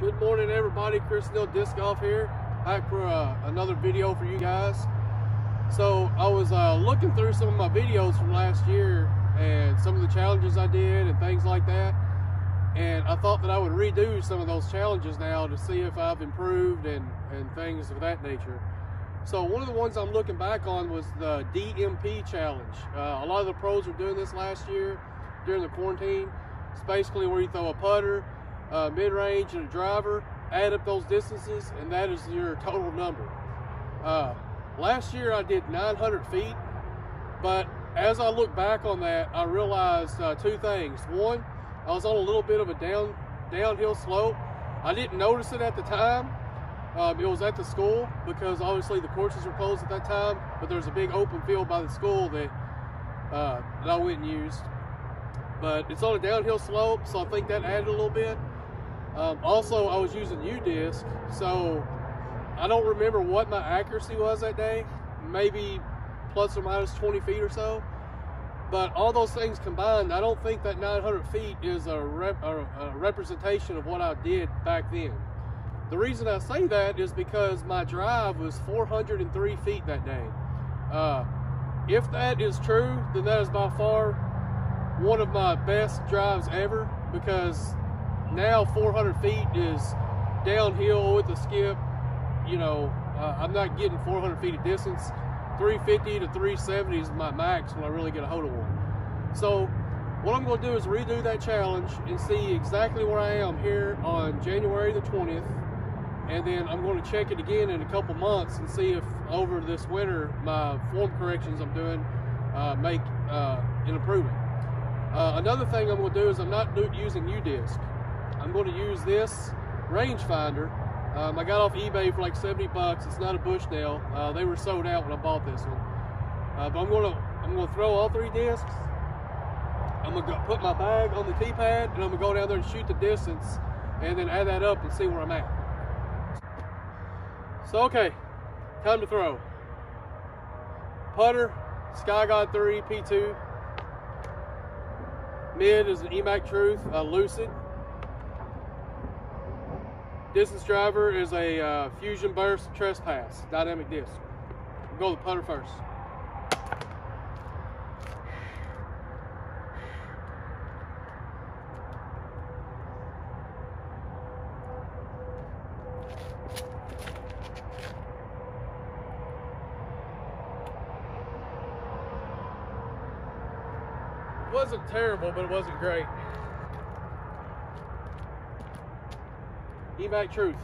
Good morning, everybody. Chris Neal Disc Golf here, back for uh, another video for you guys. So I was uh, looking through some of my videos from last year and some of the challenges I did and things like that. And I thought that I would redo some of those challenges now to see if I've improved and, and things of that nature. So one of the ones I'm looking back on was the DMP challenge. Uh, a lot of the pros were doing this last year during the quarantine. It's basically where you throw a putter, uh, mid-range and a driver, add up those distances, and that is your total number. Uh, last year I did 900 feet, but as I look back on that, I realized uh, two things. One, I was on a little bit of a down downhill slope. I didn't notice it at the time. Um, it was at the school because obviously the courses were closed at that time, but there's a big open field by the school that, uh, that I went and used. But it's on a downhill slope, so I think that added a little bit. Um, also, I was using U-disc, so I don't remember what my accuracy was that day. Maybe plus or minus 20 feet or so. But all those things combined, I don't think that 900 feet is a, rep, a, a representation of what I did back then. The reason I say that is because my drive was 403 feet that day. Uh, if that is true, then that is by far one of my best drives ever because now 400 feet is downhill with the skip. You know, uh, I'm not getting 400 feet of distance. 350 to 370 is my max when I really get a hold of one. So what I'm going to do is redo that challenge and see exactly where I am here on January the 20th. And then I'm going to check it again in a couple months and see if over this winter my form corrections I'm doing uh, make uh, an improvement. Uh, another thing I'm going to do is I'm not using U-disc. I'm going to use this rangefinder um, I got off eBay for like 70 bucks. It's not a Bushnell. Uh, they were sold out when I bought this one. Uh, but I'm gonna I'm gonna throw all three discs. I'm gonna put my bag on the tee pad and I'm gonna go down there and shoot the distance and then add that up and see where I'm at. So okay, time to throw. Putter, Sky God 3 P2. Mid is an EMAC Truth, uh, Lucid. Distance driver is a uh, Fusion Burst Trespass dynamic disc. We'll go the putter first. It wasn't terrible, but it wasn't great. EMAC Truth.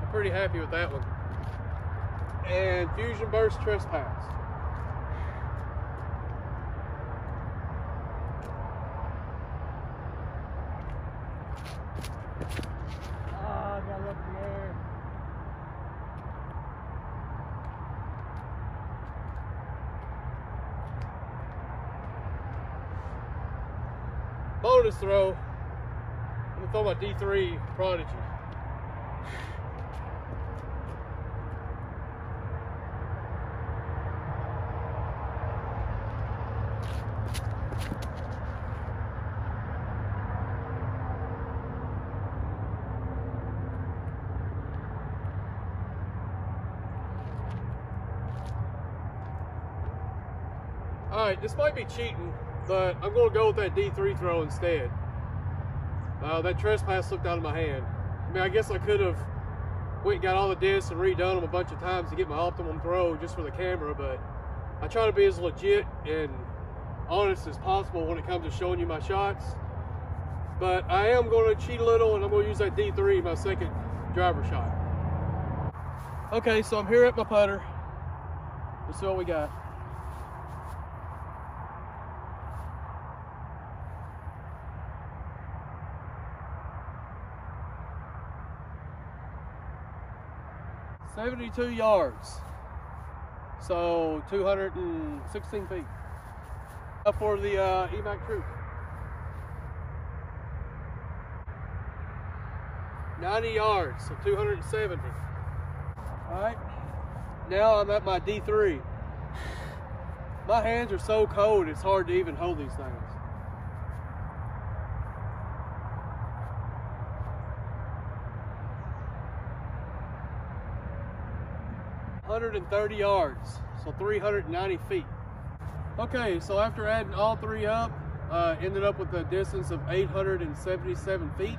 I'm pretty happy with that one. And Fusion Burst Trespass. Bonus throw. I'm gonna throw my D3 Prodigy. All right, this might be cheating, but I'm going to go with that D3 throw instead. Uh, that trespass slipped out of my hand. I mean, I guess I could have went and got all the discs and redone them a bunch of times to get my optimum throw just for the camera, but I try to be as legit and honest as possible when it comes to showing you my shots. But I am going to cheat a little and I'm going to use that D3, my second driver shot. Okay, so I'm here at my putter. Let's see what we got. Seventy-two yards. So 216 feet. Up for the uh, EMAC Truth. 90 yards, so 270. All right, now I'm at my D3. My hands are so cold, it's hard to even hold these things. Hundred and thirty yards, so 390 feet. Okay, so after adding all three up, uh, ended up with a distance of 877 feet.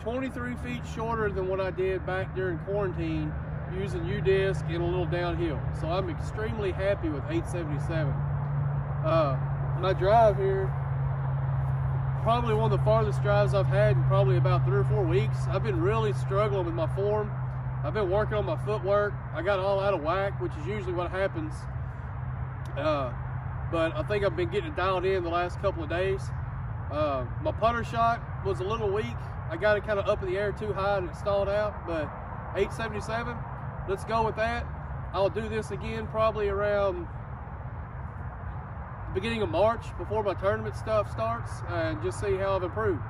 23 feet shorter than what I did back during quarantine using U-disc and a little downhill. So I'm extremely happy with 877. Uh, my drive here, probably one of the farthest drives I've had in probably about three or four weeks. I've been really struggling with my form. I've been working on my footwork. I got all out of whack, which is usually what happens. Uh, but I think I've been getting it dialed in the last couple of days. Uh, my putter shot was a little weak. I got it kind of up in the air too high and it stalled out, but 877, let's go with that. I'll do this again probably around the beginning of March before my tournament stuff starts and just see how I've improved.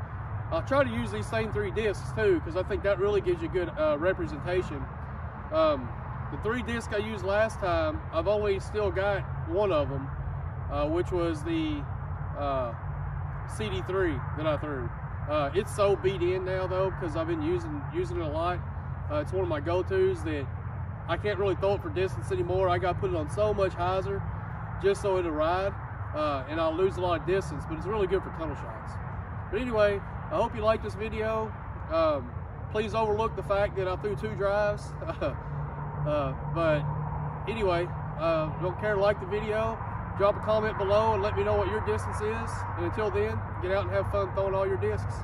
I'll try to use these same three discs too because I think that really gives you a good uh, representation. Um, the three discs I used last time, I've only still got one of them, uh, which was the uh, CD3 that I threw. Uh, it's so beat in now though because I've been using using it a lot. Uh, it's one of my go-tos that I can't really throw it for distance anymore. I got to put it on so much hyzer just so it'll ride, uh, and I'll lose a lot of distance. But it's really good for tunnel shots. But anyway, I hope you like this video. Um, please overlook the fact that I threw two drives. Uh, but anyway, uh, don't care to like the video drop a comment below and let me know what your distance is. And until then, get out and have fun throwing all your discs.